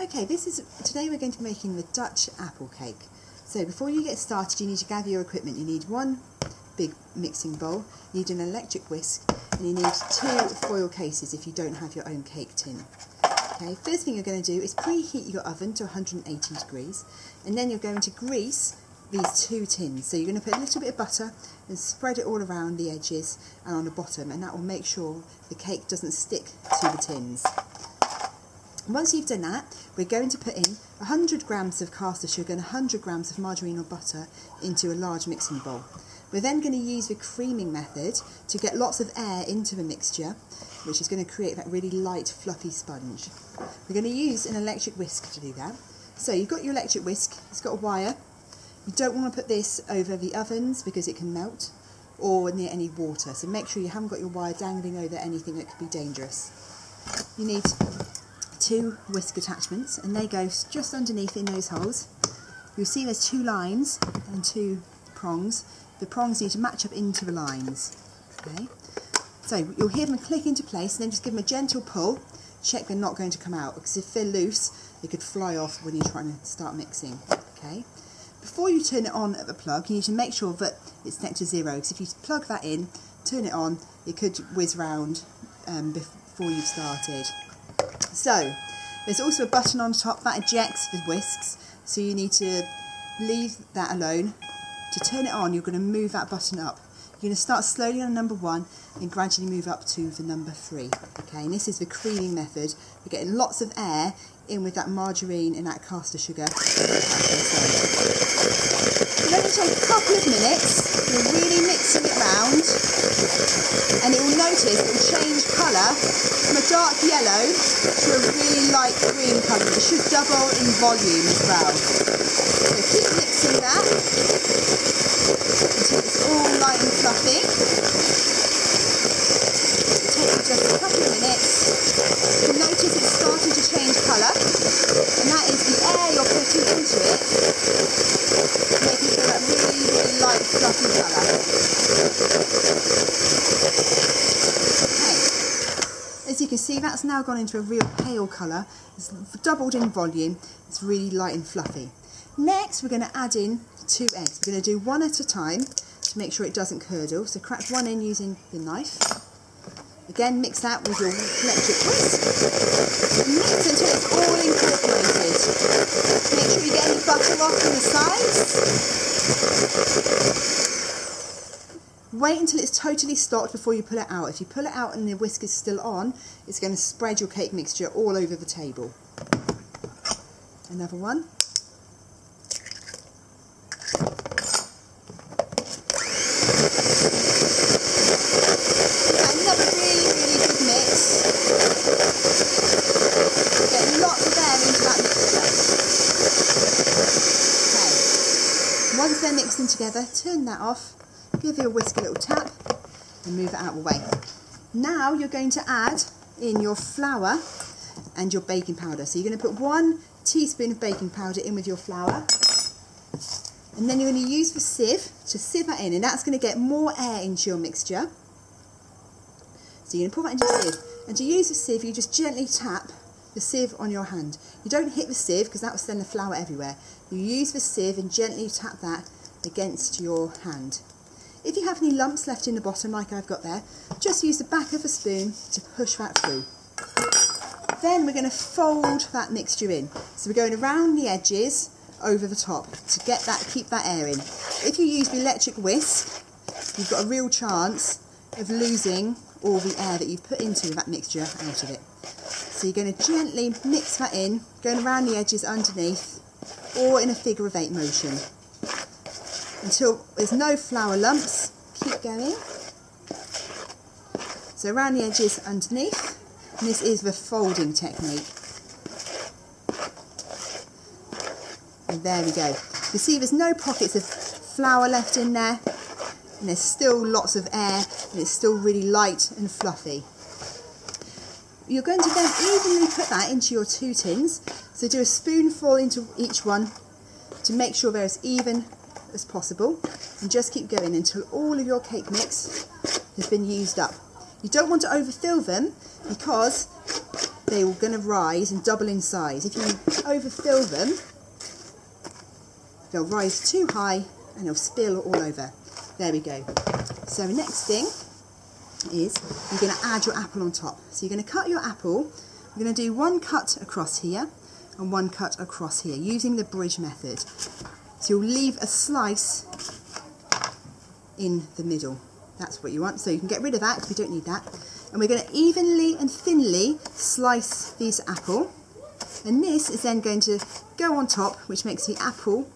Okay, this is today we're going to be making the Dutch apple cake. So before you get started, you need to gather your equipment. You need one big mixing bowl, you need an electric whisk, and you need two foil cases if you don't have your own cake tin. Okay, first thing you're going to do is preheat your oven to 180 degrees, and then you're going to grease these two tins. So you're going to put a little bit of butter and spread it all around the edges and on the bottom, and that will make sure the cake doesn't stick to the tins. Once you've done that, we're going to put in 100 grams of caster sugar and 100 grams of margarine or butter into a large mixing bowl. We're then going to use the creaming method to get lots of air into the mixture, which is going to create that really light, fluffy sponge. We're going to use an electric whisk to do that. So you've got your electric whisk, it's got a wire. You don't want to put this over the ovens because it can melt or near any water. So make sure you haven't got your wire dangling over anything that could be dangerous. You need two whisk attachments and they go just underneath in those holes. You'll see there's two lines and two prongs. The prongs need to match up into the lines. Okay, So you'll hear them click into place and then just give them a gentle pull. Check they're not going to come out because if they're loose they could fly off when you're trying to start mixing. Okay. Before you turn it on at the plug you need to make sure that it's set to zero because if you plug that in, turn it on, it could whiz round um, before you've started. So, there's also a button on top that ejects the whisks, so you need to leave that alone. To turn it on, you're going to move that button up. You're going to start slowly on number one and gradually move up to the number three. Okay, and this is the creaming method. You're getting lots of air in with that margarine and that caster sugar. Let it take a couple of minutes. You're really mixing it round and it will notice will change colour from a dark yellow to a really light green colour. It should double in volume as well. So keep mixing that until it's all light and fluffy. Take just a couple of minutes. You'll notice it's starting to change colour and that is the air you're putting into it making it that really, really light fluffy colour. As you can see, that's now gone into a real pale colour. It's doubled in volume. It's really light and fluffy. Next, we're going to add in two eggs. We're going to do one at a time to make sure it doesn't curdle. So crack one in using the knife. Again, mix that with your electric whisk. Mix until it's all incorporated. Make sure you get any butter off on the sides. Wait until it's totally stopped before you pull it out. If you pull it out and the whisk is still on, it's going to spread your cake mixture all over the table. Another one. Once they're mixed in together, turn that off give your whisk a little tap and move it out of the way. Now you're going to add in your flour and your baking powder. So you're going to put one teaspoon of baking powder in with your flour and then you're going to use the sieve to sieve that in and that's going to get more air into your mixture. So you're going to pour that into the sieve and to use the sieve you just gently tap the sieve on your hand. You don't hit the sieve because that will send the flour everywhere. You use the sieve and gently tap that against your hand. If you have any lumps left in the bottom like I've got there, just use the back of a spoon to push that through. Then we're going to fold that mixture in. So we're going around the edges over the top to get that, keep that air in. If you use the electric whisk, you've got a real chance of losing all the air that you've put into that mixture out of it. So you're going to gently mix that in, going around the edges underneath, or in a figure of eight motion until there's no flour lumps. Keep going. So around the edges underneath. And this is the folding technique. And there we go. You see there's no pockets of flour left in there. And there's still lots of air and it's still really light and fluffy. You're going to then evenly put that into your two tins. So do a spoonful into each one to make sure they're even as possible and just keep going until all of your cake mix has been used up. You don't want to overfill them because they're going to rise and double in size. If you overfill them, they'll rise too high and they'll spill all over. There we go. So next thing is you're going to add your apple on top. So you're going to cut your apple. We're going to do one cut across here and one cut across here using the bridge method. So you'll leave a slice in the middle. That's what you want. So you can get rid of that we don't need that. And we're going to evenly and thinly slice this apple. And this is then going to go on top, which makes the apple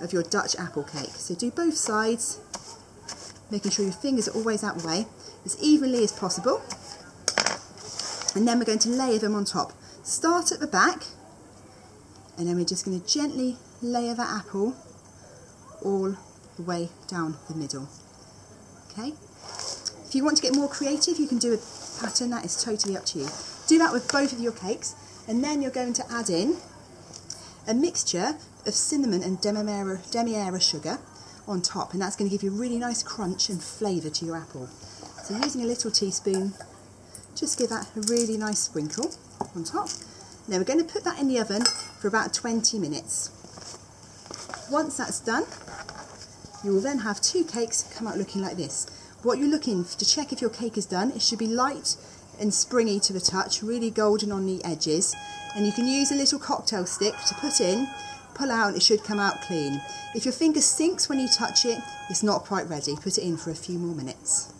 of your Dutch apple cake. So do both sides, making sure your fingers are always that way, as evenly as possible. And then we're going to layer them on top. Start at the back, and then we're just going to gently layer that apple all the way down the middle. Okay. If you want to get more creative, you can do a pattern. That is totally up to you. Do that with both of your cakes, and then you're going to add in a mixture of cinnamon and demerara, sugar on top, and that's going to give you a really nice crunch and flavour to your apple. So using a little teaspoon, just give that a really nice sprinkle on top. Now we're going to put that in the oven for about 20 minutes. Once that's done, you will then have two cakes come out looking like this. What you're looking for to check if your cake is done, it should be light and springy to the touch, really golden on the edges. And you can use a little cocktail stick to put in, pull out, it should come out clean. If your finger sinks when you touch it, it's not quite ready. Put it in for a few more minutes.